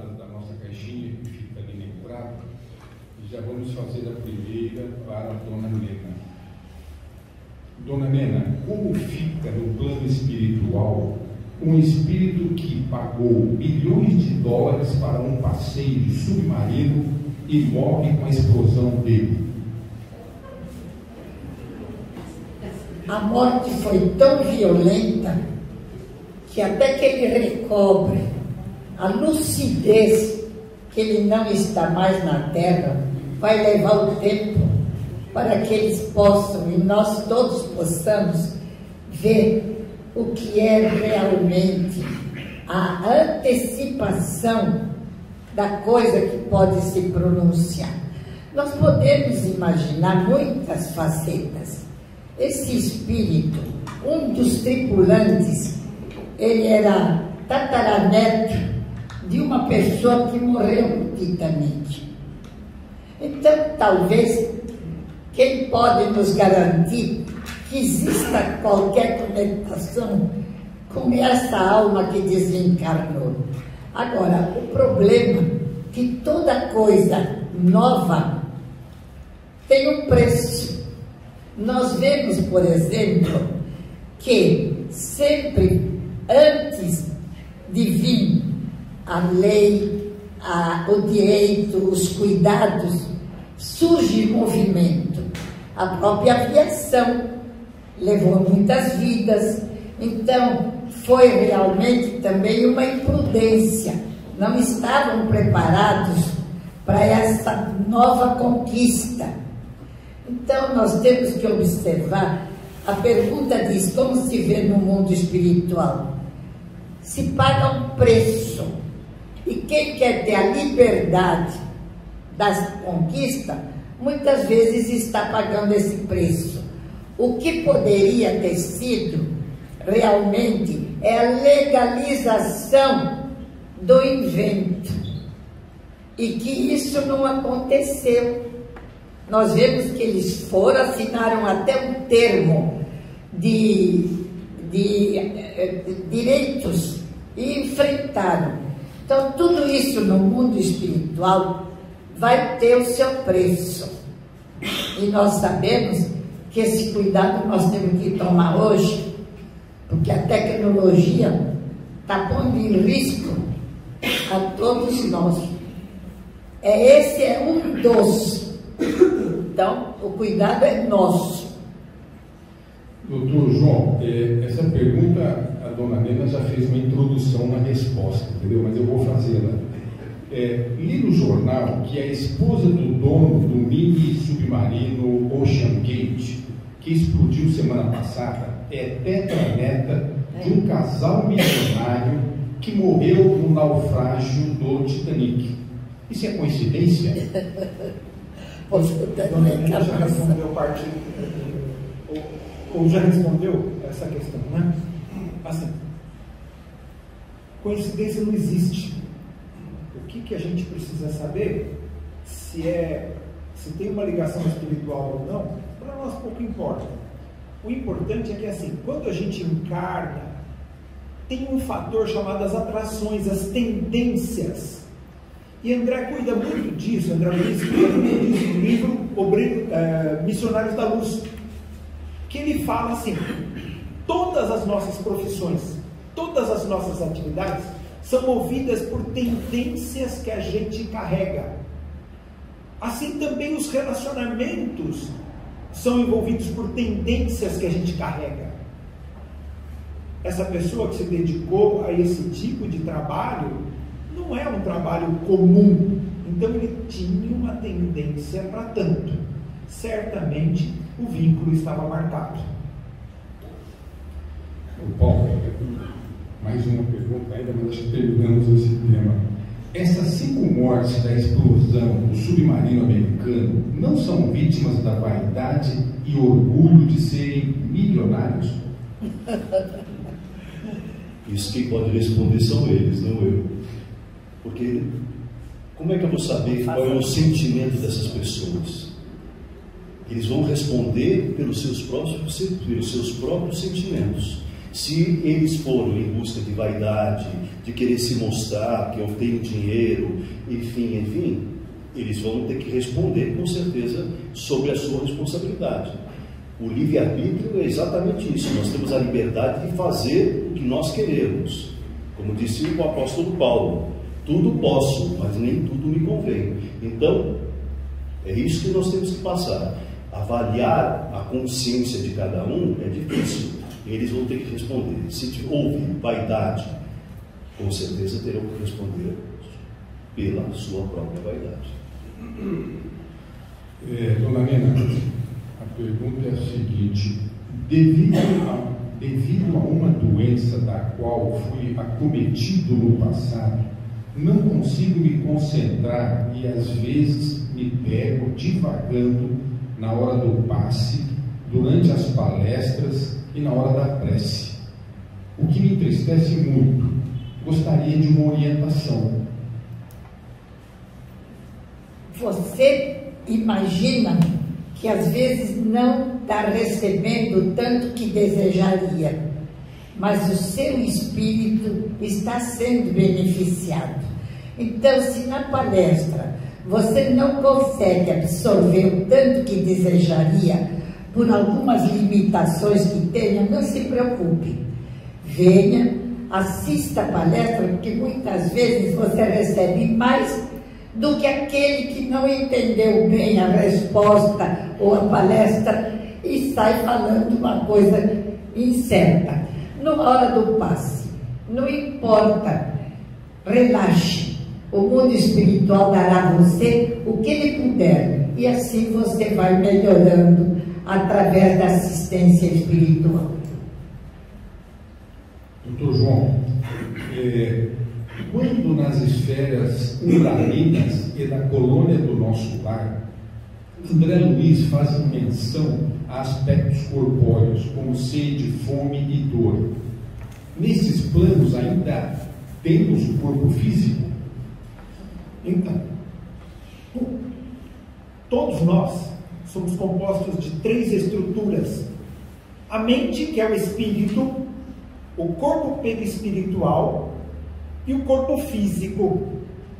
da nossa caixinha que fica ali na entrada. E já vamos fazer a primeira para a dona Nena. Dona Nena, como fica no plano espiritual um espírito que pagou milhões de dólares para um passeio de submarino e morre com a explosão dele? A morte foi tão violenta que até que ele recobre a lucidez que ele não está mais na terra, vai levar o tempo para que eles possam e nós todos possamos ver o que é realmente a antecipação da coisa que pode se pronunciar. Nós podemos imaginar muitas facetas. Esse espírito, um dos tripulantes, ele era tataraneto de uma pessoa que morreu no Titanic. Então, talvez, quem pode nos garantir que exista qualquer conectação com essa alma que desencarnou? Agora, o problema é que toda coisa nova tem um preço. Nós vemos, por exemplo, que sempre antes de vir a lei, a, o direito, os cuidados, surge movimento. A própria aviação levou muitas vidas, então foi realmente também uma imprudência. Não estavam preparados para essa nova conquista. Então nós temos que observar. A pergunta diz: como se vê no mundo espiritual? Se paga um preço. E quem quer ter a liberdade da conquista, muitas vezes está pagando esse preço. O que poderia ter sido realmente é a legalização do invento. E que isso não aconteceu. Nós vemos que eles foram, assinaram até um termo de, de, eh, de direitos e enfrentaram. Então, tudo isso no mundo espiritual vai ter o seu preço. E nós sabemos que esse cuidado nós temos que tomar hoje, porque a tecnologia está pondo em risco a todos nós. É, esse é um dos. Então, o cuidado é nosso. Doutor João, é, essa pergunta a dona Nena já fez uma introdução na resposta, entendeu? Mas eu vou fazê-la. É, li no jornal que a esposa do dono do mini submarino Ocean Gate, que explodiu semana passada, é tetraneta de um casal milionário que morreu no naufrágio do Titanic. Isso é coincidência? Você Dona Helena já respondeu parte, ou, ou já respondeu essa questão, né? Assim, coincidência não existe. O que, que a gente precisa saber se é se tem uma ligação espiritual ou não, para nós pouco importa. O importante é que assim, quando a gente encarna, tem um fator chamado as atrações, as tendências. E André cuida muito disso, André Luiz cuida muito disso no livro Obreiro, é, Missionários da Luz, que ele fala assim, todas as nossas profissões, todas as nossas atividades são movidas por tendências que a gente carrega. Assim também os relacionamentos são envolvidos por tendências que a gente carrega. Essa pessoa que se dedicou a esse tipo de trabalho não é um trabalho comum, então ele tinha uma tendência para tanto. Certamente o vínculo estava marcado. O Paulo, mais uma pergunta ainda, mas acho que terminamos esse tema. Essas cinco mortes da explosão do submarino americano não são vítimas da vaidade e orgulho de serem milionários? Isso quem pode responder são eles, não eu. Porque como é que eu vou saber qual é o sentimento dessas pessoas? Eles vão responder pelos seus próprios, pelos seus próprios sentimentos. Se eles foram em busca de vaidade, de querer se mostrar que eu tenho dinheiro, enfim, enfim, eles vão ter que responder com certeza sobre a sua responsabilidade. O livre-arbítrio é exatamente isso. Nós temos a liberdade de fazer o que nós queremos. Como disse o apóstolo Paulo, tudo posso, mas nem tudo me convém. Então, é isso que nós temos que passar. Avaliar a consciência de cada um é difícil. Eles vão ter que responder. Se houve vaidade, com certeza terão que responder pela sua própria vaidade. É, dona Nena, a pergunta é a seguinte: devido a, devido a uma doença da qual fui acometido no passado, não consigo me concentrar e às vezes me pego divagando na hora do passe, durante as palestras e na hora da prece. O que me entristece muito. Gostaria de uma orientação. Você imagina que às vezes não está recebendo tanto que desejaria, mas o seu espírito está sendo beneficiado. Então, se na palestra você não consegue absorver o tanto que desejaria, por algumas limitações que tenha, não se preocupe. Venha, assista a palestra, porque muitas vezes você recebe mais do que aquele que não entendeu bem a resposta ou a palestra e sai falando uma coisa incerta. Na hora do passe, não importa, relaxe. O mundo espiritual dará a você o que ele puder e assim você vai melhorando através da assistência espiritual. Doutor João, é, quando nas esferas uraninas e da colônia do nosso lar, André Luiz faz menção a aspectos corpóreos, como sede, fome e dor. Nesses planos ainda temos o corpo físico? Então, todos nós somos compostos de três estruturas: a mente, que é o espírito, o corpo perispiritual e o corpo físico,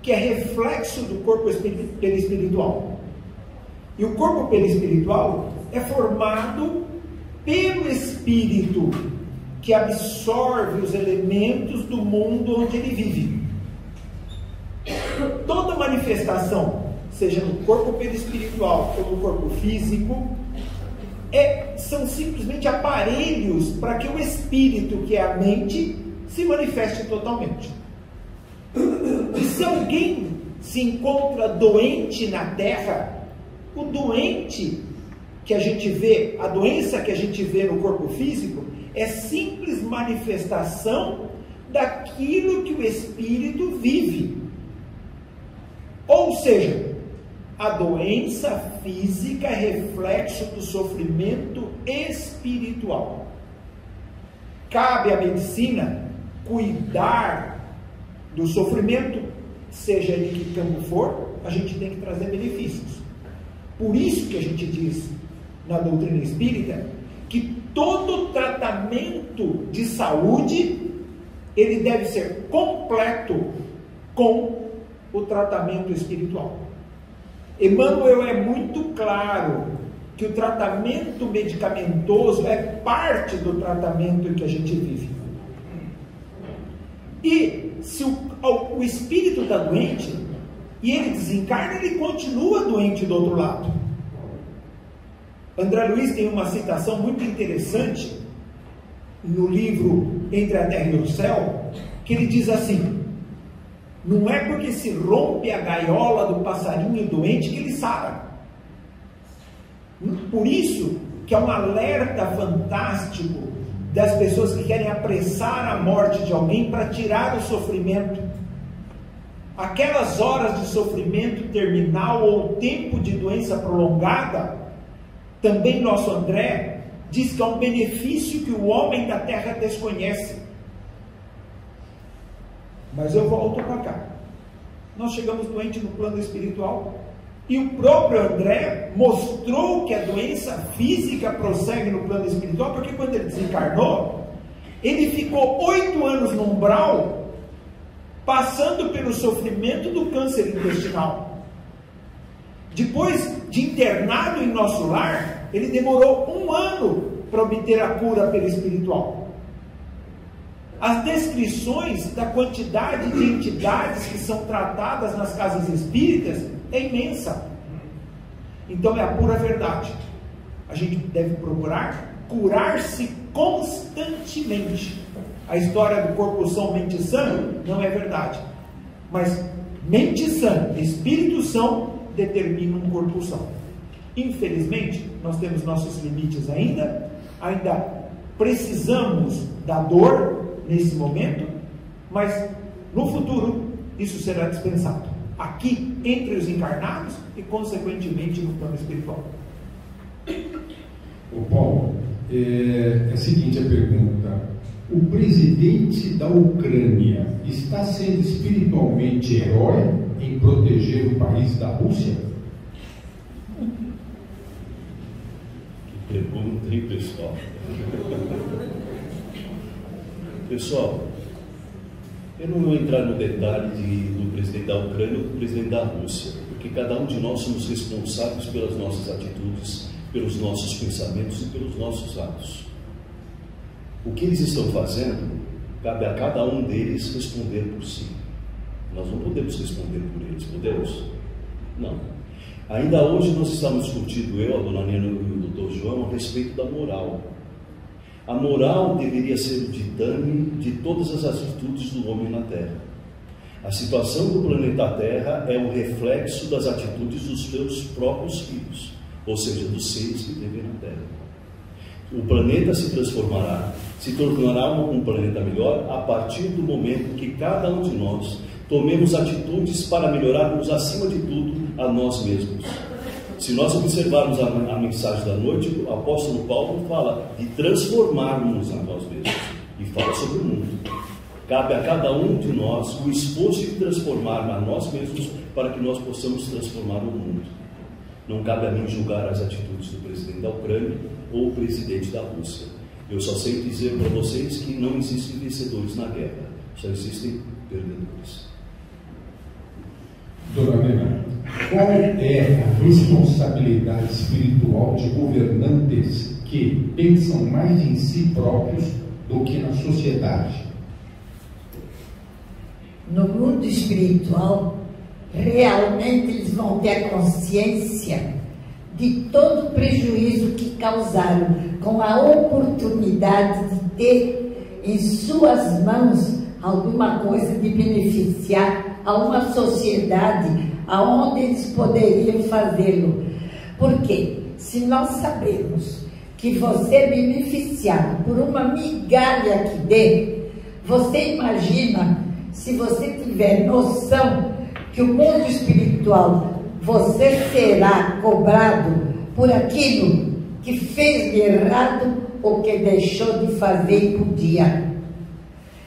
que é reflexo do corpo perispiritual. E o corpo perispiritual é formado pelo espírito que absorve os elementos do mundo onde ele vive. Toda manifestação seja no corpo perispiritual ou no corpo físico, é, são simplesmente aparelhos para que o espírito, que é a mente, se manifeste totalmente. E se alguém se encontra doente na terra, o doente que a gente vê, a doença que a gente vê no corpo físico, é simples manifestação daquilo que o espírito vive. Ou seja, a doença física é reflexo do sofrimento espiritual. Cabe à medicina cuidar do sofrimento, seja ele que campo for, a gente tem que trazer benefícios. Por isso que a gente diz na doutrina espírita que todo tratamento de saúde ele deve ser completo com o tratamento espiritual. Emmanuel é muito claro que o tratamento medicamentoso é parte do tratamento que a gente vive. E se o, o espírito está doente e ele desencarna, ele continua doente do outro lado. André Luiz tem uma citação muito interessante no livro Entre a Terra e o Céu, que ele diz assim: não é porque se rompe a gaiola do passarinho doente que ele sara. Por isso que é um alerta fantástico das pessoas que querem apressar a morte de alguém para tirar o sofrimento. Aquelas horas de sofrimento terminal ou tempo de doença prolongada, também nosso André diz que é um benefício que o homem da terra desconhece. Mas eu volto para cá. Nós chegamos doentes no plano espiritual. E o próprio André mostrou que a doença física prossegue no plano espiritual, porque quando ele desencarnou, Ele ficou oito anos no umbral, passando pelo sofrimento do câncer intestinal. Depois de internado em nosso lar, ele demorou um ano para obter a cura pelo espiritual. As descrições da quantidade de entidades que são tratadas nas casas espíritas é imensa. Então é a pura verdade. A gente deve procurar curar-se constantemente. A história do corpo são, mente sã não é verdade. Mas mente sã, espírito são determina um corpo são. Infelizmente, nós temos nossos limites ainda, ainda precisamos da dor nesse momento, mas no futuro isso será dispensado. Aqui, entre os encarnados e, consequentemente, no plano espiritual. O Paulo, é, é a seguinte a pergunta: o presidente da Ucrânia está sendo espiritualmente herói em proteger o país da Rússia? Que pergunta, hein, pessoal? Pessoal, eu não vou entrar no detalhe de, do presidente da Ucrânia ou do presidente da Rússia, porque cada um de nós somos responsáveis pelas nossas atitudes, pelos nossos pensamentos e pelos nossos atos. O que eles estão fazendo, cabe a cada um deles responder por si. Nós não podemos responder por eles, podemos? Não. Ainda hoje nós estamos discutindo, eu, a dona Nena e o doutor João, a respeito da moral. A moral deveria ser o ditame de todas as atitudes do homem na Terra. A situação do planeta Terra é o reflexo das atitudes dos seus próprios filhos, ou seja, dos seres que vivem na Terra. O planeta se transformará, se tornará um planeta melhor a partir do momento que cada um de nós tomemos atitudes para melhorarmos, acima de tudo, a nós mesmos. Se nós observarmos a, a, mensagem da noite, o apóstolo Paulo fala de transformarmos a nós mesmos e fala sobre o mundo. Cabe a cada um de nós o esforço de transformar a nós mesmos para que nós possamos transformar o mundo. Não cabe a mim julgar as atitudes do presidente da Ucrânia ou o presidente da Rússia. Eu só sei dizer para vocês que não existem vencedores na guerra, só existem perdedores. Dona Nena, qual é a responsabilidade espiritual de governantes que pensam mais em si próprios do que na sociedade? No mundo espiritual, realmente eles vão ter consciência de todo o prejuízo que causaram, com a oportunidade de ter em suas mãos alguma coisa de beneficiar a uma sociedade aonde eles poderiam fazê-lo. Porque se nós sabemos que você é beneficiado por uma migalha que dê, você imagina se você tiver noção que o mundo espiritual você será cobrado por aquilo que fez de errado ou que deixou de fazer e podia.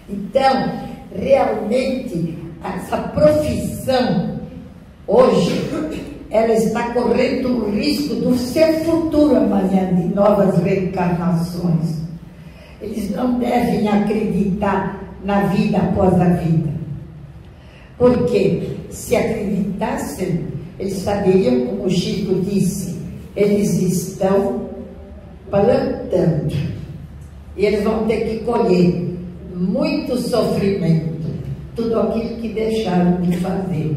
Então, realmente, essa profissão, hoje, ela está correndo o risco do seu futuro amanhã de novas reencarnações. Eles não devem acreditar na vida após a vida. Porque se acreditassem, eles saberiam, como o Chico disse, eles estão plantando. E eles vão ter que colher muito sofrimento tudo aquilo que deixaram de fazer.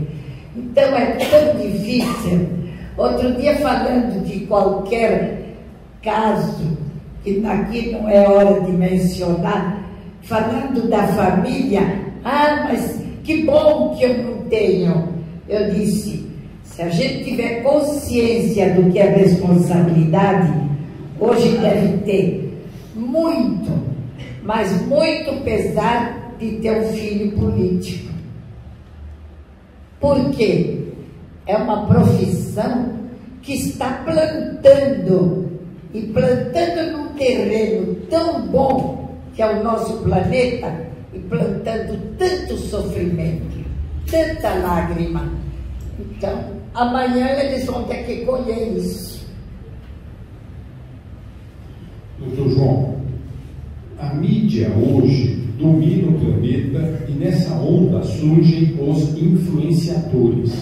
Então é tão difícil. Outro dia, falando de qualquer caso, que aqui não é hora de mencionar, falando da família, ah, mas que bom que eu não tenho. Eu disse, se a gente tiver consciência do que é responsabilidade, hoje deve ter muito, mas muito pesar de ter um filho político. Porque é uma profissão que está plantando e plantando num terreno tão bom que é o nosso planeta e plantando tanto sofrimento, tanta lágrima. Então, amanhã eles vão ter que colher isso. Doutor João, A mídia hoje domina o planeta e nessa onda surgem os influenciadores,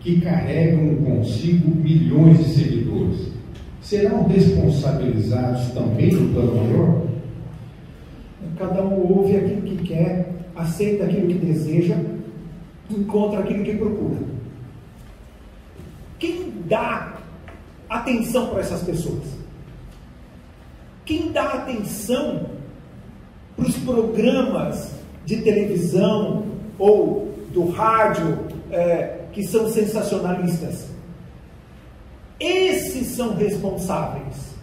que carregam consigo milhões de seguidores. Serão responsabilizados também no plano maior? Cada um ouve aquilo que quer, aceita aquilo que deseja, encontra aquilo que procura. Quem dá atenção para essas pessoas? Quem dá atenção para os programas de televisão ou do rádio é, que são sensacionalistas? Esses são responsáveis.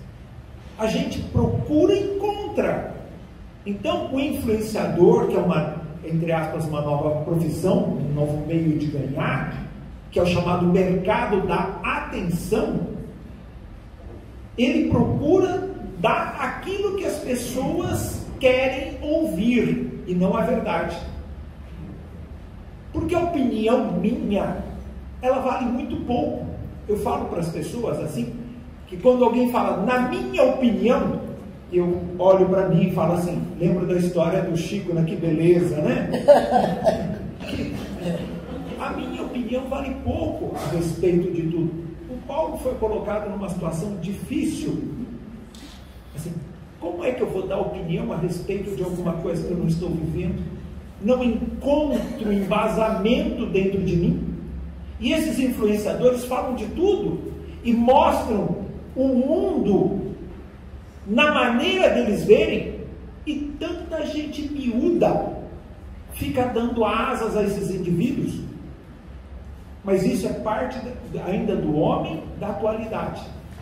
A gente procura e encontra. Então, o influenciador, que é uma, entre aspas, uma nova profissão, um novo meio de ganhar, que é o chamado mercado da atenção, ele procura dar aquilo que as pessoas querem ouvir e não a verdade. Porque a opinião minha, ela vale muito pouco. Eu falo para as pessoas assim, que quando alguém fala, na minha opinião, eu olho para mim e falo assim, lembro da história do Chico, né? Que beleza, né? a minha opinião vale pouco a respeito de tudo. O Paulo foi colocado numa situação difícil. Assim, como é que eu vou dar opinião a respeito de alguma coisa que eu não estou vivendo? Não encontro embasamento dentro de mim? E esses influenciadores falam de tudo e mostram o mundo na maneira deles verem, e tanta gente miúda fica dando asas a esses indivíduos. Mas isso é parte ainda do homem da atualidade.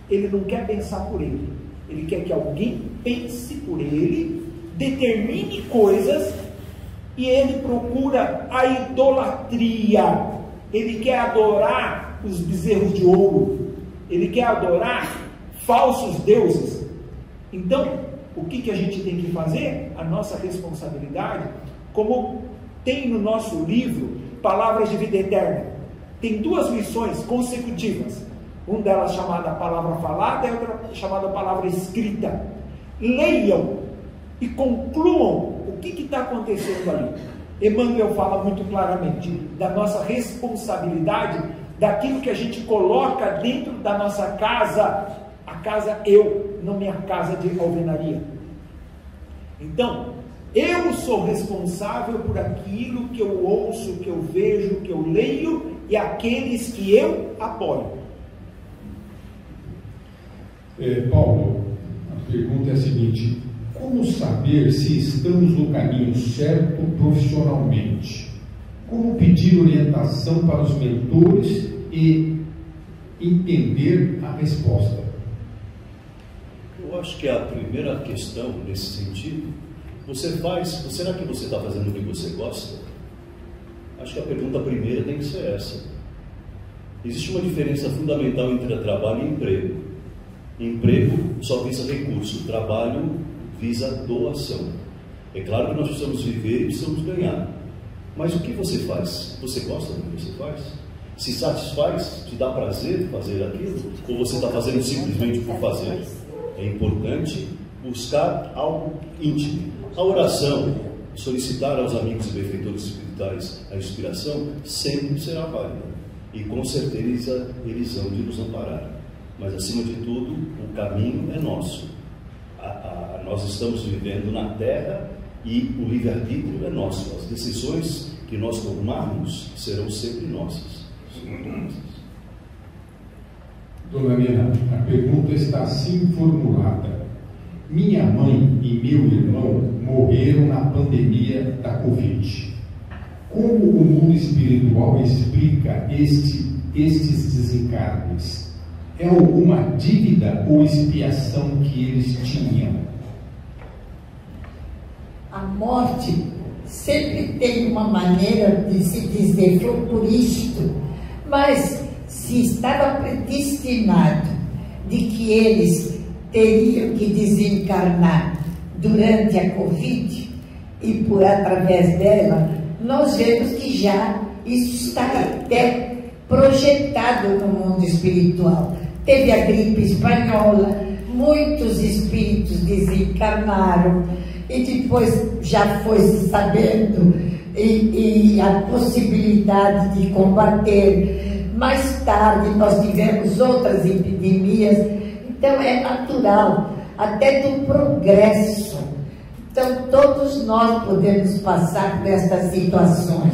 Ele não quer pensar por ele. Ele quer que alguém pense por ele, determine coisas e ele procura a idolatria. Ele quer adorar os bezerros de ouro. Ele quer adorar falsos deuses. Então, o que, que a gente tem que fazer? A nossa responsabilidade, como tem no nosso livro Palavras de Vida Eterna, tem duas lições consecutivas. Uma delas chamada palavra falada e outra chamada palavra escrita. Leiam e concluam o que está acontecendo ali. Emmanuel fala muito claramente da nossa responsabilidade, daquilo que a gente coloca dentro da nossa casa, a casa eu, não minha casa de alvenaria. Então, eu sou responsável por aquilo que eu ouço, que eu vejo, que eu leio e aqueles que eu apoio. É, Paulo, a pergunta é a seguinte: como saber se estamos no caminho certo profissionalmente? Como pedir orientação para os mentores e entender a resposta? Eu acho que a primeira questão nesse sentido, você faz, será que você está fazendo o que você gosta? Acho que a pergunta primeira tem que ser essa. Existe uma diferença fundamental entre trabalho e emprego. Emprego só visa recurso, trabalho visa doação. É claro que nós precisamos viver e precisamos ganhar. Mas o que você faz? Você gosta do que você faz? Se satisfaz? Te dá prazer fazer aquilo? Ou você está fazendo simplesmente por fazer? É importante buscar algo íntimo. A oração, solicitar aos amigos e benfeitores espirituais a inspiração, sempre será válida. E com certeza eles hão de nos amparar. Mas acima de tudo, o caminho é nosso. A, a, nós estamos vivendo na terra e o livre-arbítrio é nosso. As decisões que nós tomarmos serão sempre nossas. Dona Nena, a pergunta está assim formulada. Minha mãe e meu irmão morreram na pandemia da Covid. Como o mundo espiritual explica este, estes desencarnes? É alguma dívida ou expiação que eles tinham? A morte sempre tem uma maneira de se dizer, foi por isto, mas se estava predestinado de que eles teriam que desencarnar durante a Covid e por através dela, nós vemos que já isso está até projetado no mundo espiritual. Teve a gripe espanhola, muitos espíritos desencarnaram e depois já foi sabendo e, e a possibilidade de combater. Mais tarde nós tivemos outras epidemias, então é natural, até do progresso. Então todos nós podemos passar por estas situações.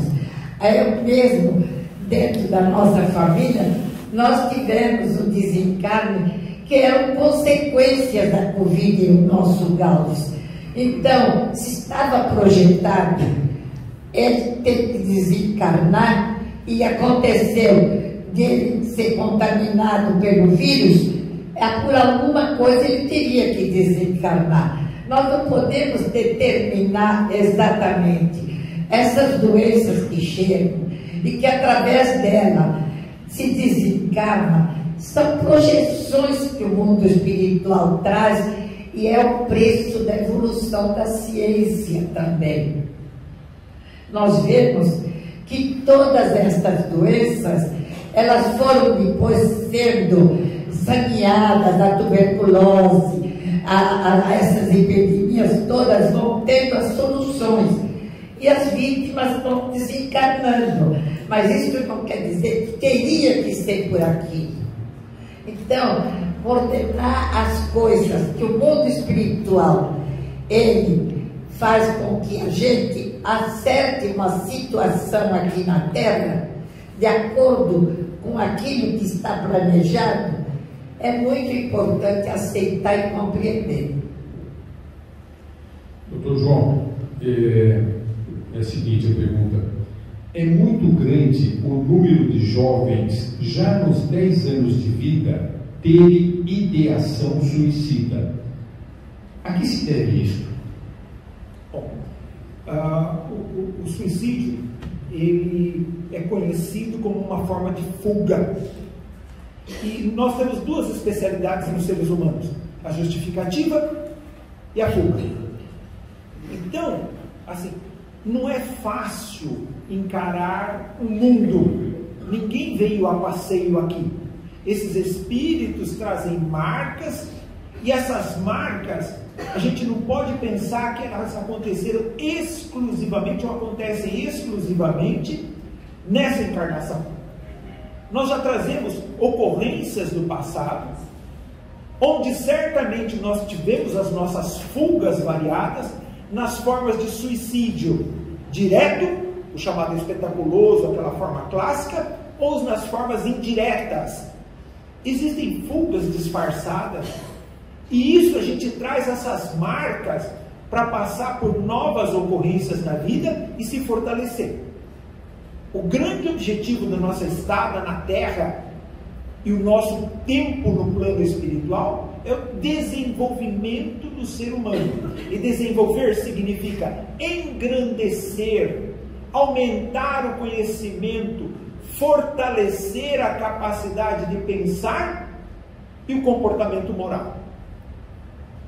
Eu mesmo, dentro da nossa família, nós tivemos o desencarne que eram consequências da Covid no nosso Gaules. Então, se estava projetado ele ter que desencarnar e aconteceu de ele ser contaminado pelo vírus, é por alguma coisa ele teria que desencarnar. Nós não podemos determinar exatamente essas doenças que chegam e que através dela se desencarna são projeções que o mundo espiritual traz e é o preço da evolução da ciência também. Nós vemos que todas estas doenças, elas foram depois sendo saneadas, a tuberculose, a, a, essas epidemias todas vão tendo as soluções. E as vítimas vão desencarnando. Mas isso não quer dizer que teria que ser por aqui. Então, ordenar as coisas que o mundo espiritual ele faz com que a gente acerte uma situação aqui na Terra de acordo com aquilo que está planejado, é muito importante aceitar e compreender. Doutor João, é, é a seguinte a pergunta. É muito grande o número de jovens já nos 10 anos de vida terem ideação suicida. A que se deve isso? Bom, uh, o, o, suicídio ele é conhecido como uma forma de fuga. E nós temos duas especialidades nos seres humanos: a justificativa e a fuga. Então, assim, não é fácil encarar o mundo. Ninguém veio a passeio aqui. Esses espíritos trazem marcas e essas marcas a gente não pode pensar que elas aconteceram exclusivamente ou acontecem exclusivamente nessa encarnação. Nós já trazemos ocorrências do passado, onde certamente nós tivemos as nossas fugas variadas nas formas de suicídio direto, o chamado espetaculoso, aquela forma clássica, ou nas formas indiretas. Existem fugas disfarçadas, e isso a gente traz essas marcas para passar por novas ocorrências na vida e se fortalecer. O grande objetivo da nossa estada na Terra e o nosso tempo no plano espiritual é o desenvolvimento do ser humano. E desenvolver significa engrandecer, aumentar o conhecimento, fortalecer a capacidade de pensar e o comportamento moral.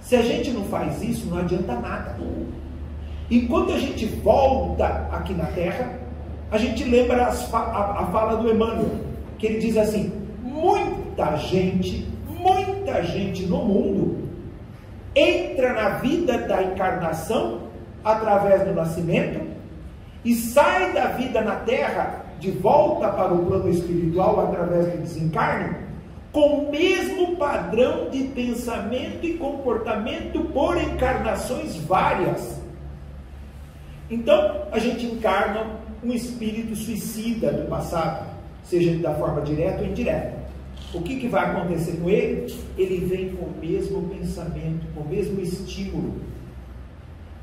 Se a gente não faz isso, não adianta nada. E quando a gente volta aqui na Terra, a gente lembra a, a fala do Emmanuel, que ele diz assim: muita gente muita gente no mundo entra na vida da encarnação através do nascimento e sai da vida na terra de volta para o plano espiritual através do desencarne com o mesmo padrão de pensamento e comportamento por encarnações várias. Então, a gente encarna um espírito suicida do passado, seja da forma direta ou indireta. O que, que vai acontecer com ele? Ele vem com o mesmo pensamento, com o mesmo estímulo.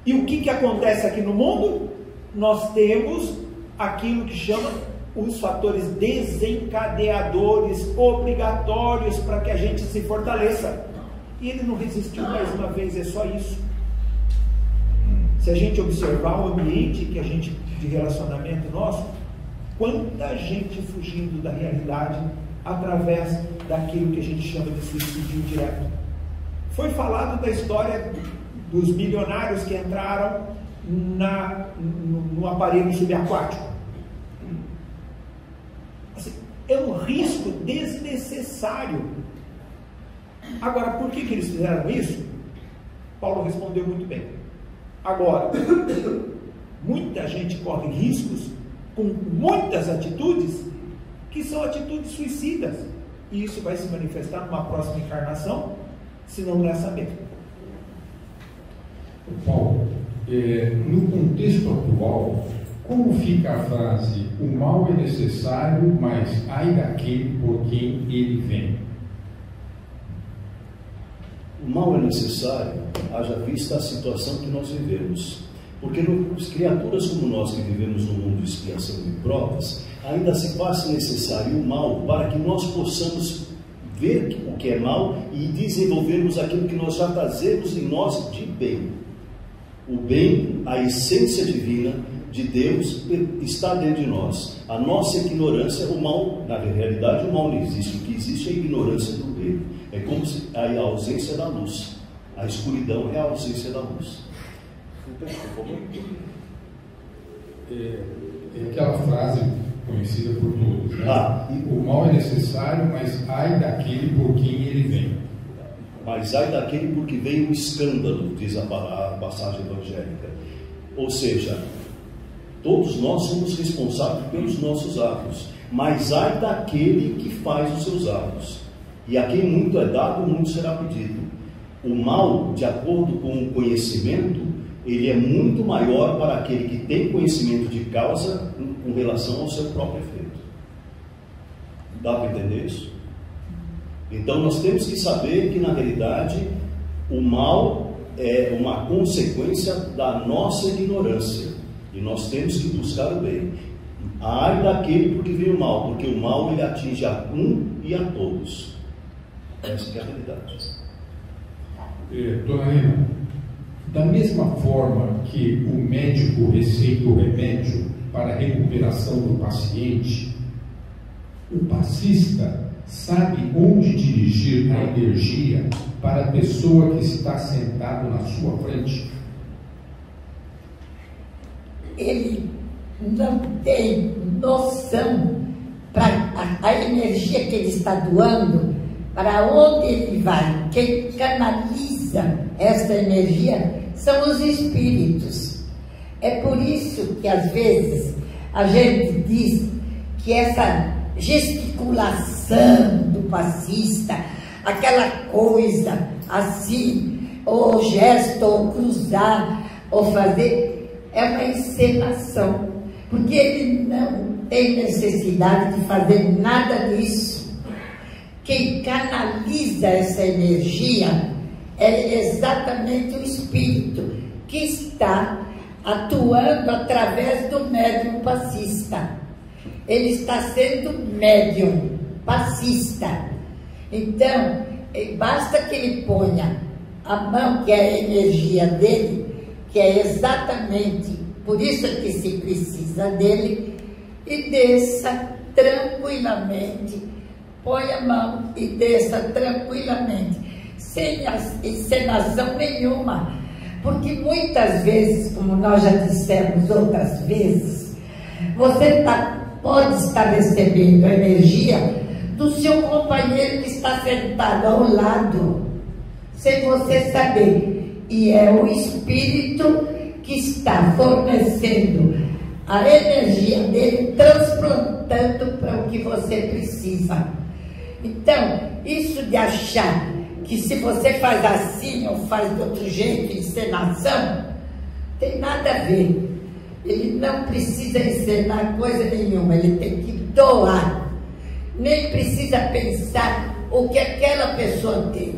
E o que, que acontece aqui no mundo? Nós temos aquilo que chama os fatores desencadeadores obrigatórios para que a gente se fortaleça. E ele não resistiu mais uma vez, é só isso. Se a gente observar o ambiente que a gente de relacionamento nosso, quanta gente fugindo da realidade através daquilo que a gente chama de suicídio indireto. Foi falado da história dos milionários que entraram na, no, no aparelho subaquático. Assim, é um risco desnecessário. Agora, por que, que eles fizeram isso? Paulo respondeu muito bem. Agora, muita gente corre riscos com muitas atitudes que são atitudes suicidas. E isso vai se manifestar numa próxima encarnação, se não nessa mesma. Paulo, é, no contexto atual, como fica a frase o mal é necessário, mas ai daquele por quem ele vem? O mal é necessário, haja vista a situação que nós vivemos. Porque as criaturas como nós que vivemos no mundo de expiação e provas, ainda se faz necessário o mal para que nós possamos ver o que é mal e desenvolvermos aquilo que nós já trazemos em nós de bem. O bem, a essência divina de Deus está dentro de nós. A nossa ignorância, o mal, na realidade, o mal não existe. O que existe é a ignorância do bem. É como se a ausência da luz. A escuridão é a ausência da luz. É, é aquela frase conhecida por todos. Né? Ah. O mal é necessário, mas ai daquele por quem ele vem. Mas ai daquele porque vem o escândalo, diz a passagem evangélica. Ou seja, todos nós somos responsáveis pelos nossos atos, mas ai daquele que faz os seus atos. E a quem muito é dado, muito será pedido. O mal, de acordo com o conhecimento, ele é muito maior para aquele que tem conhecimento de causa com relação ao seu próprio efeito. Dá para entender isso? Então nós temos que saber que na realidade o mal é uma consequência da nossa ignorância e nós temos que buscar o bem. A área daquele porque vem o mal, porque o mal ele atinge a um e a todos. Essa é a realidade. É, dona Helena, da mesma forma que o médico receita o remédio para a recuperação do paciente, o passista sabe onde dirigir a energia para a pessoa que está sentado na sua frente? Ele não tem noção para a, a energia que ele está doando, para onde ele vai. Quem canaliza esta energia são os espíritos. É por isso que às vezes a gente diz que essa gesticulação do passista, aquela coisa assim, ou gesto, ou cruzar, ou fazer, é uma encenação, porque ele não tem necessidade de fazer nada disso. Quem canaliza essa energia é exatamente o espírito que está atuando através do médium passista. Ele está sendo médium passista. Então, eh, basta que ele ponha a mão, que é a energia dele, que é exatamente por isso que se precisa dele, e desça tranquilamente. Põe a mão e desça tranquilamente sem encenação nenhuma. Porque muitas vezes, como nós já dissemos outras vezes, você tá, pode estar recebendo a energia do seu companheiro que está sentado ao lado, sem você saber. E é o espírito que está fornecendo a energia dele, transplantando para o que você precisa. Então, isso de achar que se você faz assim ou faz de outro jeito, encenação, tem nada a ver. Ele não precisa encenar coisa nenhuma, ele tem que doar. Nem precisa pensar o que aquela pessoa tem.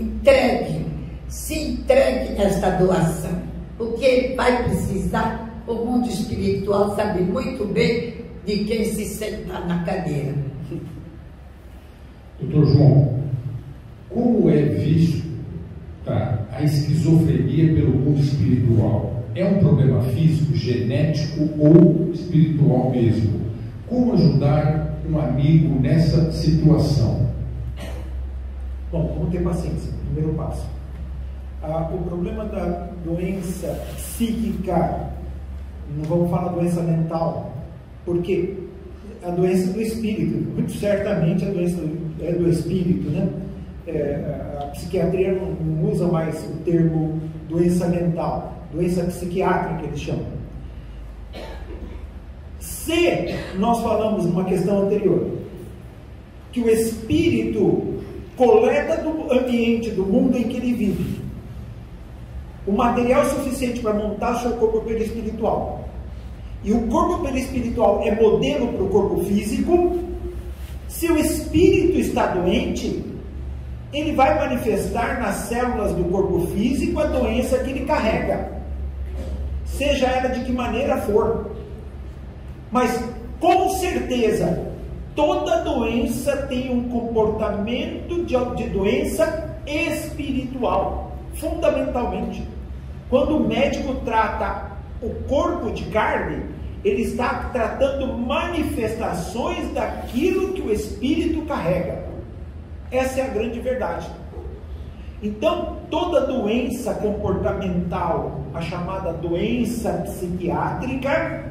Entregue, se entregue nesta doação. O que ele vai precisar, o mundo espiritual sabe muito bem de quem se sentar na cadeira. Doutor João, como é visto tá, a esquizofrenia pelo mundo espiritual? É um problema físico, genético ou espiritual mesmo? Como ajudar um amigo nessa situação? Bom, vamos ter paciência. Primeiro passo. Ah, o problema da doença psíquica, não vamos falar doença mental, porque a doença do espírito, muito certamente a doença é do espírito, né? é, a psiquiatria não, não, usa mais o termo doença mental. Doença psiquiátrica, eles chamam. Se nós falamos numa questão anterior, que o espírito coleta do ambiente, do mundo em que ele vive, o material suficiente para montar seu corpo perispiritual, e o corpo perispiritual é modelo para o corpo físico, se o espírito está doente, ele vai manifestar nas células do corpo físico a doença que ele carrega, seja ela de que maneira for. Mas com certeza, toda doença tem um comportamento de, de doença espiritual, fundamentalmente. Quando o médico trata o corpo de carne, ele está tratando manifestações daquilo que o espírito carrega. Essa é a grande verdade. Então, toda doença comportamental, a chamada doença psiquiátrica,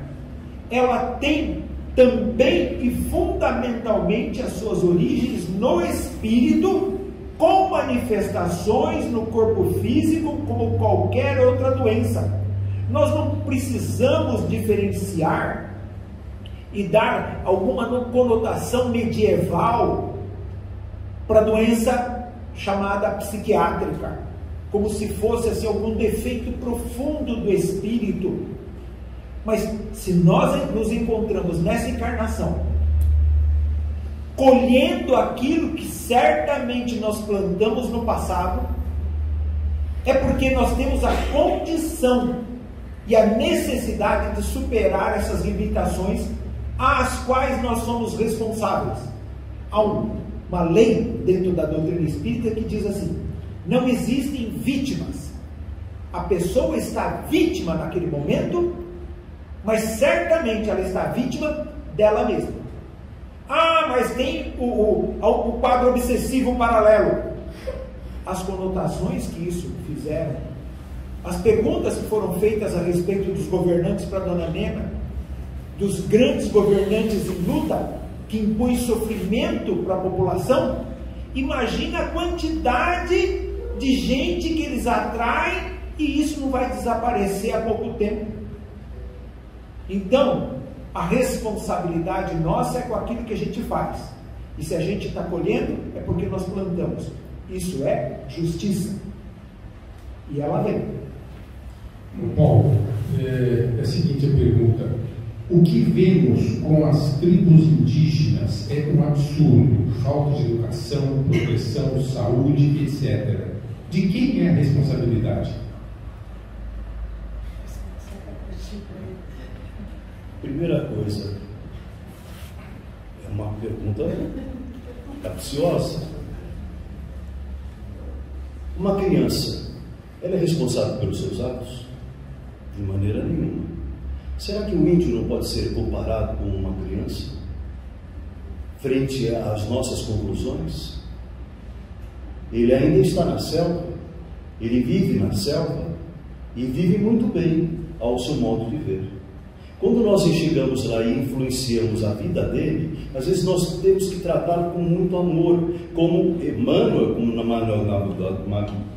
ela tem também e fundamentalmente as suas origens no espírito, com manifestações no corpo físico, como qualquer outra doença. Nós não precisamos diferenciar e dar alguma conotação medieval para doença chamada psiquiátrica, como se fosse assim, algum defeito profundo do espírito. Mas se nós nos encontramos nessa encarnação, colhendo aquilo que certamente nós plantamos no passado, é porque nós temos a condição e a necessidade de superar essas limitações às quais nós somos responsáveis. Há uma lei dentro da doutrina espírita que diz assim: não existem vítimas. A pessoa está vítima naquele momento, mas certamente ela está vítima dela mesma. Ah, mas tem o, o, o quadro obsessivo paralelo. As conotações que isso fizeram, as perguntas que foram feitas a respeito dos governantes para Dona Nena, dos grandes governantes em luta, que impõem sofrimento para a população, imagina a quantidade de gente que eles atraem e isso não vai desaparecer há pouco tempo. Então, a responsabilidade nossa é com aquilo que a gente faz. E se a gente está colhendo, é porque nós plantamos. Isso é justiça. E ela vem. Paulo, é, é a seguinte a pergunta. O que vemos com as tribos indígenas é um absurdo, falta de educação, proteção, saúde, etc. De quem é a responsabilidade? Primeira coisa, é uma pergunta capciosa. Uma criança, ela é responsável pelos seus atos? De maneira nenhuma. Será que o índio não pode ser comparado com uma criança? Frente às nossas conclusões? Ele ainda está na selva, ele vive na selva e vive muito bem ao seu modo de ver. Quando nós chegamos lá e influenciamos a vida dele, às vezes nós temos que tratar com muito amor, como Emmanuel, como Manuel,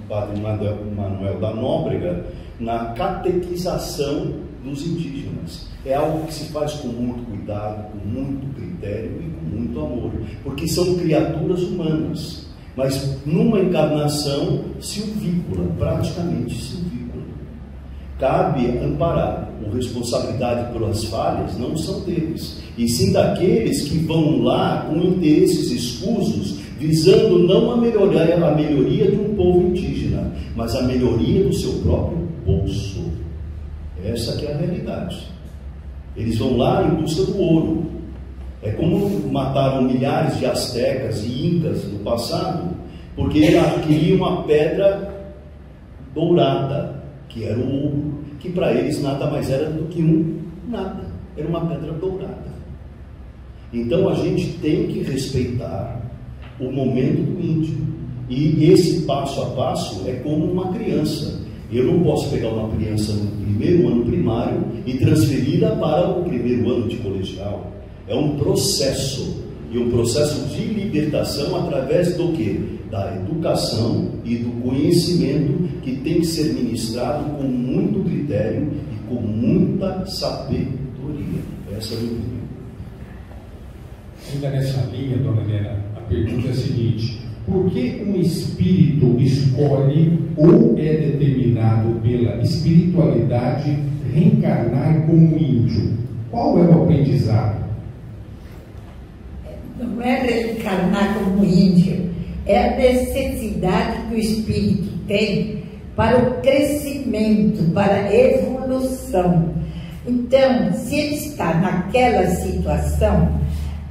Padre Manuel da Nóbrega, na catequização dos indígenas. É algo que se faz com muito cuidado, com muito critério e com muito amor, porque são criaturas humanas, mas numa encarnação silvícola, praticamente silvícola. Cabe amparar. A responsabilidade pelas falhas não são deles, e sim daqueles que vão lá com interesses escusos, visando não a melhoria, a melhoria de um povo indígena, mas a melhoria do seu próprio bolso. Essa é a realidade. Eles vão lá em busca do ouro. É como mataram milhares de astecas e incas no passado, porque queriam uma pedra dourada que era o ouro, que para eles nada mais era do que um nada, era uma pedra dourada. Então a gente tem que respeitar o momento do índio. E esse passo a passo é como uma criança. Eu não posso pegar uma criança no primeiro ano primário e transferi-la para o primeiro ano de colegial. É um processo. E um processo de libertação através do que? da educação e do conhecimento que tem que ser ministrado com muito critério e com muita sabedoria. Essa é a minha opinião. Ainda nessa linha, dona Helena, a pergunta é a seguinte: por que um espírito escolhe ou é determinado pela espiritualidade reencarnar como índio? Qual é o aprendizado? Não é reencarnar como índio, é a necessidade que o espírito tem para o crescimento, para a evolução. Então, se ele está naquela situação,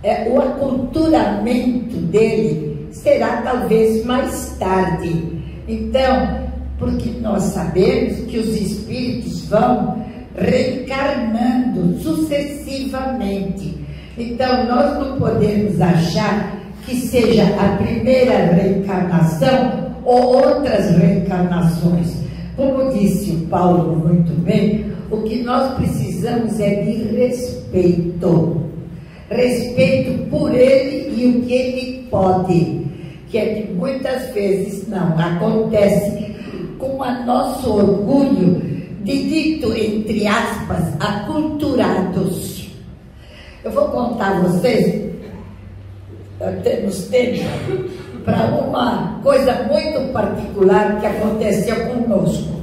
é, o aculturamento dele será talvez mais tarde. Então, porque nós sabemos que os espíritos vão reencarnando sucessivamente. Então, nós não podemos achar que seja a primeira reencarnação ou outras reencarnações. Como disse o Paulo muito bem, o que nós precisamos é de respeito. Respeito por ele e o que ele pode. Que é que muitas vezes não acontece com a nosso orgulho de dito, entre aspas, aculturados. Eu vou contar a vocês, temos tempo, para uma coisa muito particular que aconteceu conosco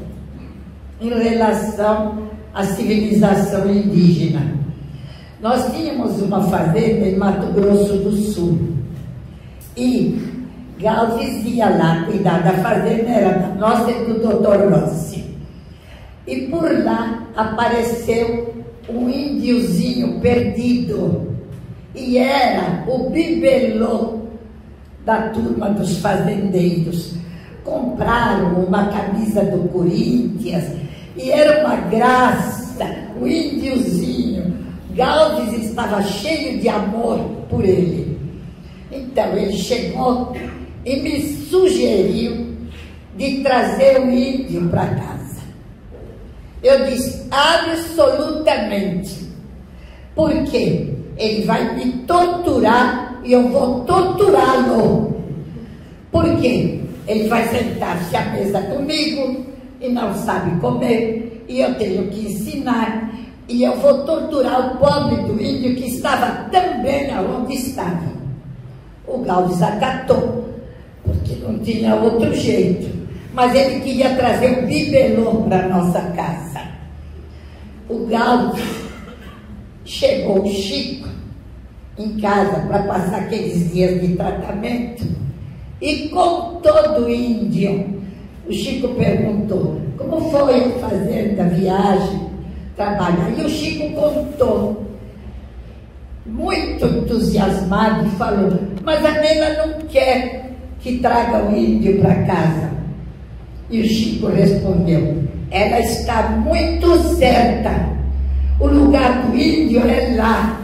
em relação à civilização indígena. Nós tínhamos uma fazenda em Mato Grosso do Sul e Galves ia lá cuidar da fazenda, era nossa e do doutor Rossi. E por lá apareceu um índiozinho perdido. E era o bibelô da turma dos fazendeiros. Compraram uma camisa do Corinthians e era uma graça, o índiozinho. Galves estava cheio de amor por ele. Então ele chegou e me sugeriu de trazer o índio para cá. Eu disse absolutamente. Porque ele vai me torturar e eu vou torturá-lo. Por quê? Ele vai sentar-se à mesa comigo e não sabe comer, e eu tenho que ensinar, e eu vou torturar o pobre do índio que estava também aonde estava. O Gaules acatou, porque não tinha outro jeito mas ele queria trazer o bibelô para nossa casa. O Galo chegou o Chico em casa para passar aqueles dias de tratamento e com todo índio, o Chico perguntou, como foi a fazenda, a viagem, trabalhar? E o Chico contou, muito entusiasmado, e falou, mas a Nena não quer que traga o índio para casa. E o Chico respondeu: ela está muito certa. O lugar do índio é lá.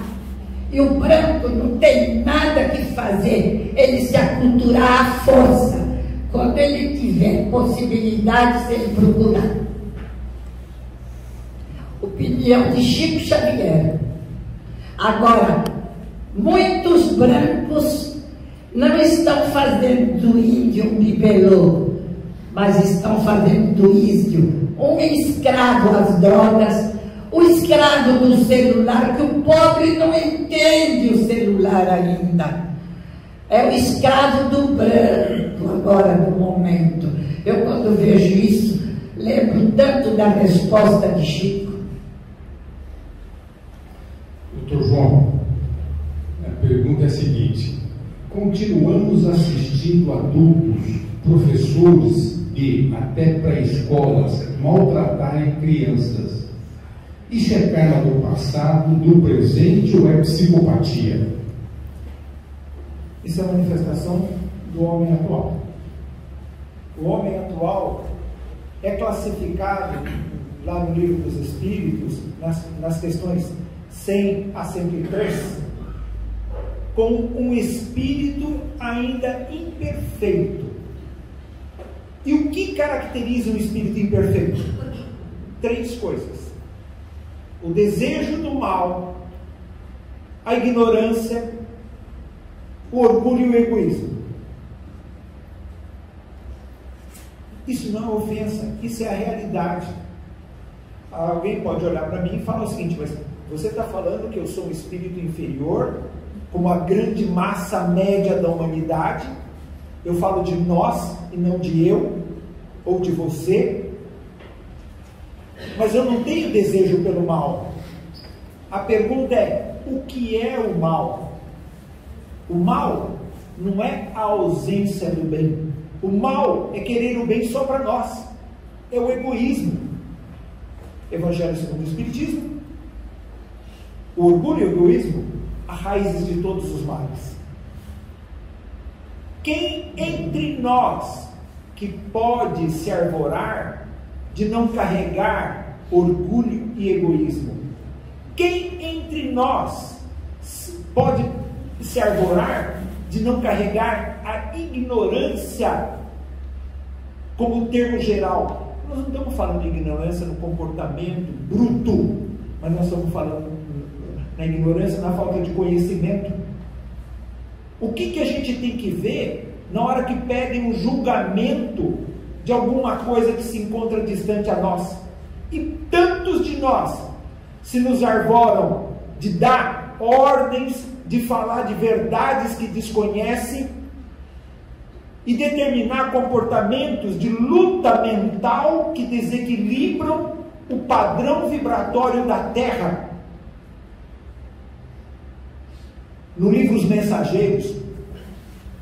E o branco não tem nada que fazer. Ele se aculturar à força. Quando ele tiver possibilidade, ele procurar. Opinião de Chico Xavier. Agora, muitos brancos não estão fazendo do índio um bibelô mas estão fazendo do índio um escravo às drogas, o escravo do celular, que o pobre não entende o celular ainda. É o escravo do branco agora no momento. Eu quando vejo isso, lembro tanto da resposta de Chico. Doutor João, a pergunta é a seguinte: continuamos assistindo adultos, professores e até pré-escolas maltratarem crianças. Isso é perna do passado, do presente ou é psicopatia? Isso é manifestação do homem atual. O homem atual é classificado lá no livro dos Espíritos, nas, nas questões 100 a 103, como um espírito ainda imperfeito e o que caracteriza um espírito imperfeito? Três coisas: o desejo do mal, a ignorância, o orgulho e o egoísmo. Isso não é ofensa, isso é a realidade. Alguém pode olhar para mim e falar o seguinte, mas você está falando que eu sou um espírito inferior, como a grande massa média da humanidade? Eu falo de nós e não de eu ou de você. Mas eu não tenho desejo pelo mal. A pergunta é: o que é o mal? O mal não é a ausência do bem. O mal é querer o bem só para nós. É o egoísmo. Evangelho segundo o Espiritismo. O orgulho e o egoísmo, a raízes de todos os males. Quem entre nós que pode se arvorar de não carregar orgulho e egoísmo? Quem entre nós pode se arvorar de não carregar a ignorância como termo geral? Nós não estamos falando de ignorância no comportamento bruto, mas nós estamos falando na ignorância, na falta de conhecimento. O que, que a gente tem que ver na hora que pedem um julgamento de alguma coisa que se encontra distante a nós? E tantos de nós se nos arvoram de dar ordens, de falar de verdades que desconhecem e determinar comportamentos de luta mental que desequilibram o padrão vibratório da Terra. No livro Os Mensageiros,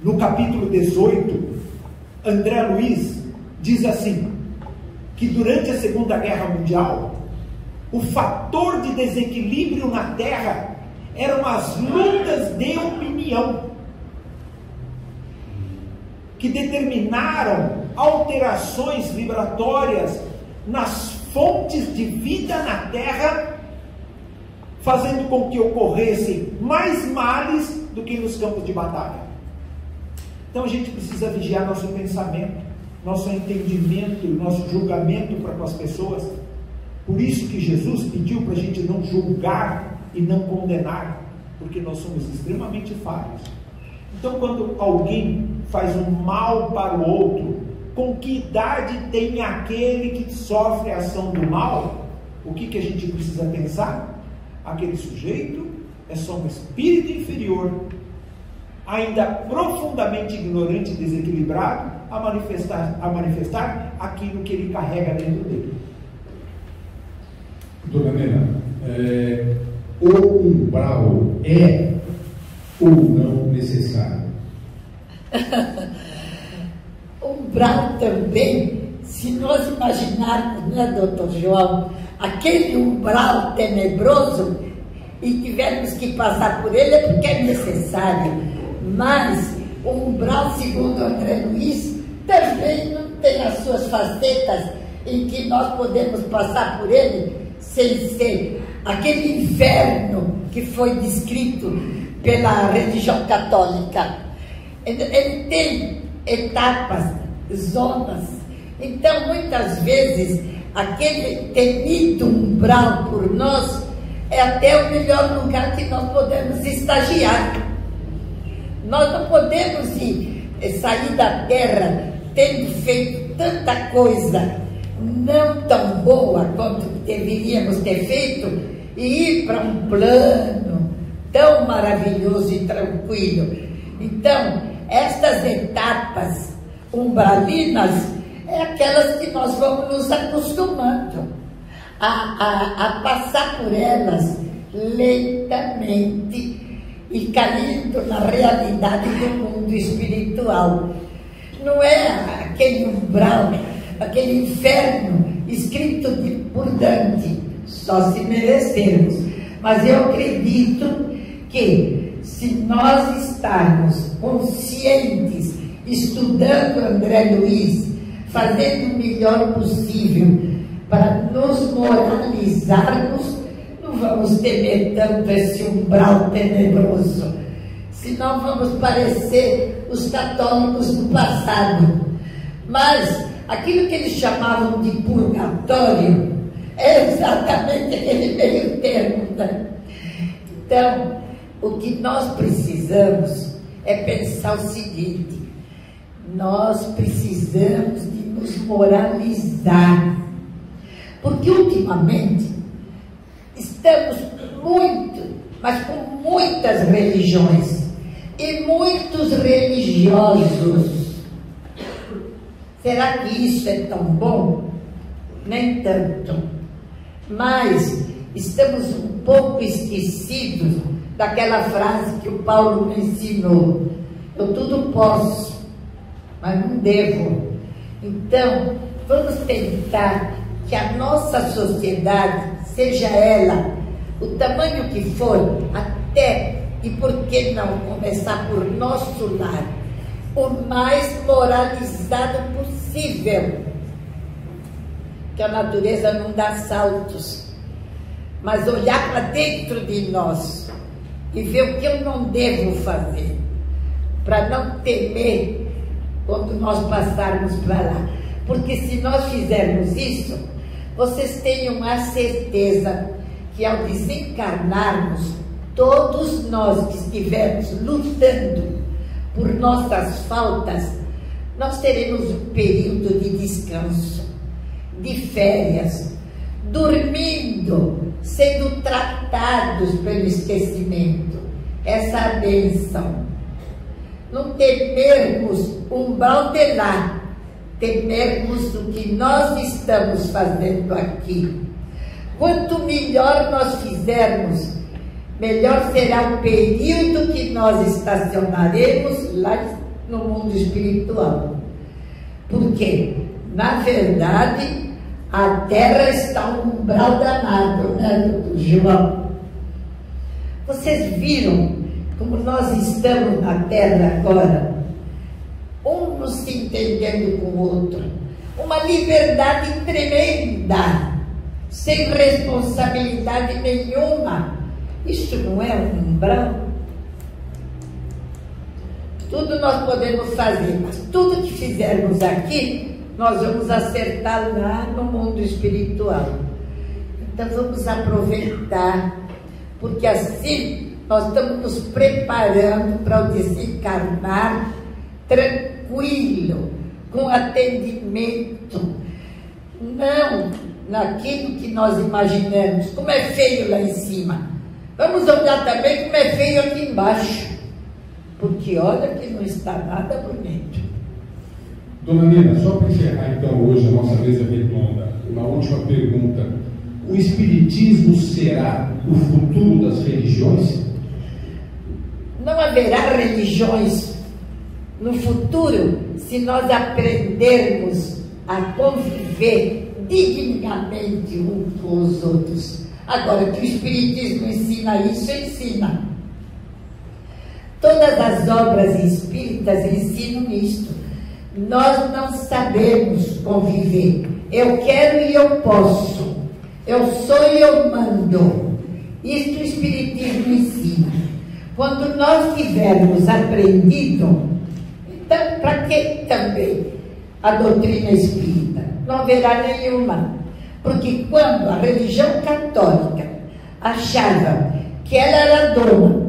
no capítulo 18, André Luiz diz assim: que durante a Segunda Guerra Mundial, o fator de desequilíbrio na Terra eram as lutas de opinião que determinaram alterações vibratórias nas fontes de vida na Terra, fazendo com que ocorressem mais males do que nos campos de batalha. Então a gente precisa vigiar nosso pensamento, nosso entendimento, nosso julgamento para com as pessoas. Por isso que Jesus pediu para a gente não julgar e não condenar, porque nós somos extremamente falhos. Então, quando alguém faz um mal para o outro, com que idade tem aquele que sofre a ação do mal? O que, que a gente precisa pensar? Aquele sujeito é só um espírito inferior, ainda profundamente ignorante e desequilibrado, a manifestar, a manifestar aquilo que ele carrega dentro dele. Doutora Nena, é, o umbral é ou não necessário? umbral também, se nós imaginarmos, né, doutor João, aquele umbral tenebroso e tivermos que passar por ele é porque é necessário. Mas o umbral, segundo André Luiz, também não tem as suas facetas em que nós podemos passar por ele sem ser aquele inferno que foi descrito pela religião católica. Ele, tem etapas, zonas. Então, muitas vezes, aquele temido umbral por nós é até o melhor lugar que nós podemos estagiar. Nós não podemos ir, eh, sair da terra tendo feito tanta coisa não tão boa quanto deveríamos ter feito e ir para um plano tão maravilhoso e tranquilo. Então, estas etapas umbralinas é aquelas que nós vamos nos acostumando a, a, a passar por elas lentamente e caindo na realidade do mundo espiritual. Não é aquele umbral, aquele inferno escrito de, por Dante, só se merecermos. Mas eu acredito que se nós estarmos conscientes, estudando André Luiz, fazendo o melhor possível para nos moralizarmos, não vamos temer tanto esse umbral tenebroso. Senão vamos parecer os católicos do passado. Mas aquilo que eles chamavam de purgatório é exatamente aquele meio termo. Né? Então, o que nós precisamos é pensar o seguinte: nós precisamos de nos moralizar. Porque ultimamente estamos muito, mas com muitas religiões e muitos religiosos. Será que isso é tão bom? Nem tanto. Mas estamos um pouco esquecidos daquela frase que o Paulo me ensinou. Eu tudo posso, mas não devo. Então, vamos tentar que a nossa sociedade, seja ela o tamanho que for, até e por que não começar por nosso lar, o mais moralizado possível. Que a natureza não dá saltos, mas olhar para dentro de nós e ver o que eu não devo fazer, para não temer quando nós passarmos para lá. Porque se nós fizermos isso, vocês tenham a certeza que ao desencarnarmos, todos nós que estivermos lutando por nossas faltas, nós teremos um período de descanso, de férias, dormindo, sendo tratados pelo esquecimento. Essa bênção. Não temermos um lá, temermos o que nós estamos fazendo aqui. Quanto melhor nós fizermos, melhor será o período que nós estacionaremos lá no mundo espiritual. Porque, na verdade, a Terra está um umbral danado, né, João? Vocês viram como nós estamos na Terra agora? Um nos entendendo com o outro. Uma liberdade tremenda, sem responsabilidade nenhuma. Isso não é um umbral? Tudo nós podemos fazer, mas tudo que fizermos aqui nós vamos acertar lá no mundo espiritual. Então vamos aproveitar, porque assim nós estamos nos preparando para o desencarnar tranquilo, com atendimento, não naquilo que nós imaginamos, como é feio lá em cima. Vamos olhar também como é feio aqui embaixo, porque olha que não está nada bonito. Dona Nina, só para encerrar então hoje a nossa mesa redonda, uma última pergunta. O Espiritismo será o futuro das religiões? Não haverá religiões no futuro se nós aprendermos a conviver dignamente uns com os outros. Agora, que o Espiritismo ensina isso, ensina. Todas as obras espíritas ensinam isto. Nós não sabemos conviver. Eu quero e eu posso. Eu sou e eu mando. Isto o Espiritismo ensina. Quando nós tivermos aprendido, então para que também a doutrina espírita? Não haverá nenhuma. Porque quando a religião católica achava que ela era dona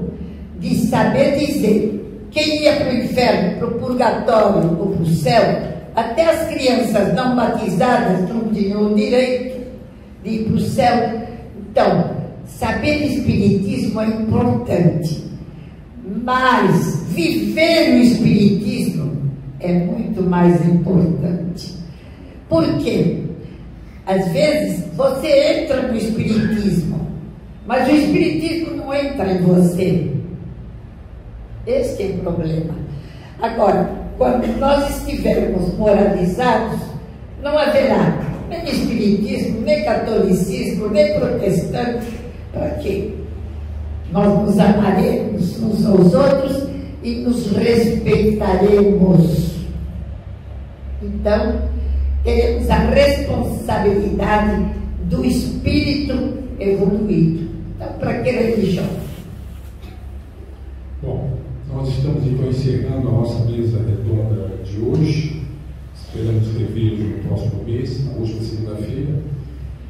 de saber dizer quem ia para o inferno, para o purgatório ou para o céu, até as crianças não batizadas não tinham o direito de ir para o céu. Então, saber espiritismo é importante, mas viver o espiritismo é muito mais importante. Por quê? Às vezes você entra no espiritismo, mas o espiritismo não entra em você. Este é o problema. Agora, quando nós estivermos moralizados, não haverá nem espiritismo, nem catolicismo, nem protestante. Para quê? Nós nos amaremos uns aos outros e nos respeitaremos. Então, teremos a responsabilidade do espírito evoluído. Então, para que religião? Bom, nós estamos então encerrando a nossa mesa redonda de hoje. Esperamos revê-los no próximo mês, na última segunda-feira.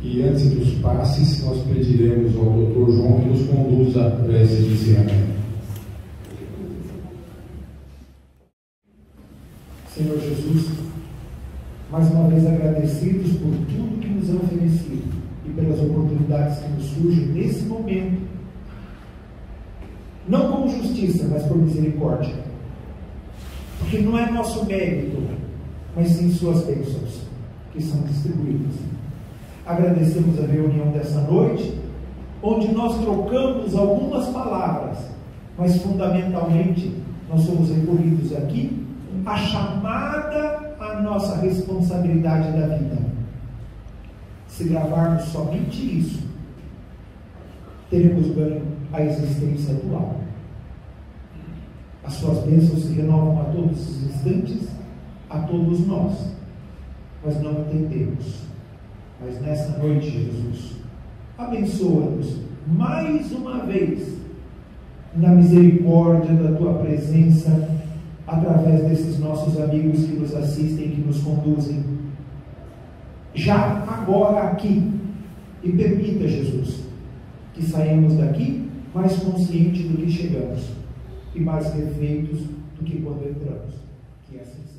E antes dos passes, nós pediremos ao Dr. João que nos conduza a prece de encerramento. Senhor Jesus, mais uma vez agradecidos por tudo que nos é oferecido e pelas oportunidades que nos surgem nesse momento, não como justiça, mas por misericórdia. Porque não é nosso mérito, mas sim suas bênçãos que são distribuídas. Agradecemos a reunião dessa noite, onde nós trocamos algumas palavras, mas fundamentalmente nós somos recolhidos aqui a chamada à nossa responsabilidade da vida. Se gravarmos somente isso, teremos ganho a existência atual. As suas bênçãos se renovam a todos os instantes, a todos nós, mas não entendemos. Mas nessa noite, Jesus, abençoa-nos mais uma vez na misericórdia da tua presença através desses nossos amigos que nos assistem, que nos conduzem. Já agora aqui. E permita, Jesus, que saímos daqui mais conscientes do que chegamos e mais refeitos do que quando entramos. Que assim seja.